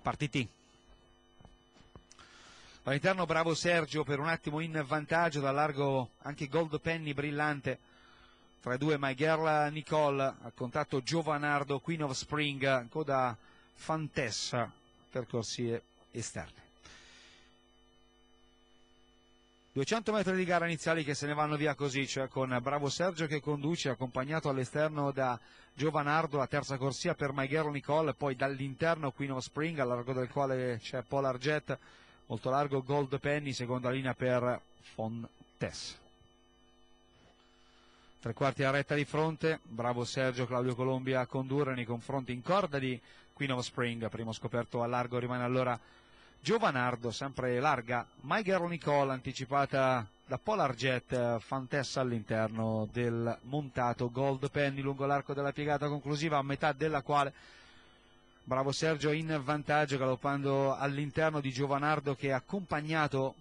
partiti. All'interno bravo Sergio per un attimo in vantaggio, da largo anche Gold Penny brillante. Tra i due Girl Nicole, a contatto Giovanardo, Queen of Spring, coda Fantessa per corsie esterne. 200 metri di gara iniziali che se ne vanno via così, cioè con Bravo Sergio che conduce, accompagnato all'esterno da Giovanardo, la terza corsia per Girl Nicole, poi dall'interno Queen of Spring, a largo del quale c'è Polar Jet, molto largo Gold Penny, seconda linea per Fontes. Tre quarti a retta di fronte, bravo Sergio Claudio Colombia a condurre nei confronti in corda di Queen of Spring, primo scoperto a largo rimane allora Giovanardo, sempre larga, Girl Nicole anticipata da Polar Jet, Fantessa all'interno del montato Gold Penny lungo l'arco della piegata conclusiva a metà della quale bravo Sergio in vantaggio galoppando all'interno di Giovanardo che è accompagnato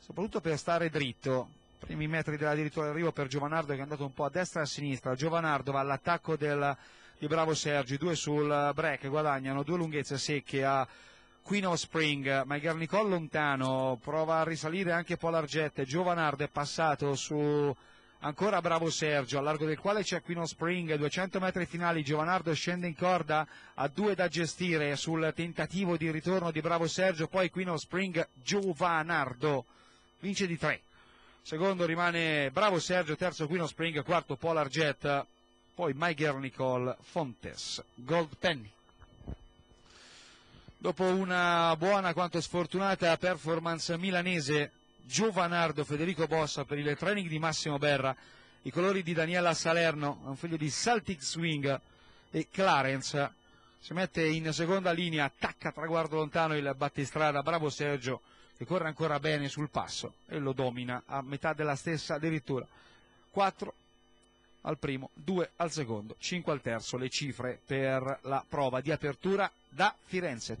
soprattutto per stare dritto. Primi metri della dirittura d'arrivo per Giovanardo che è andato un po' a destra e a sinistra. Giovanardo va all'attacco del, di Bravo Sergio due sul break guadagnano due lunghezze secche a Queen of Spring, Maigar Nicole lontano, prova a risalire anche Polar Jet, Giovanardo è passato su ancora Bravo Sergio, a largo del quale c'è Queen of Spring, 200 metri finali, Giovanardo scende in corda, a due da gestire sul tentativo di ritorno di Bravo Sergio, poi Queen of Spring, Giovanardo, vince di tre. Secondo rimane Bravo Sergio, terzo Queen of Spring, quarto Polar Jet, poi Girl Nicole, Fontes, Gold Penny. Dopo una buona quanto sfortunata performance milanese, Giovanardo Federico Bossa per il training di Massimo Berra, i colori di Daniela Salerno, un figlio di Celtic Swing e Clarence, si mette in seconda linea, attacca traguardo lontano il battistrada, bravo Sergio che corre ancora bene sul passo e lo domina a metà della stessa addirittura. 4 al primo, 2 al secondo, 5 al terzo, le cifre per la prova di apertura da Firenze.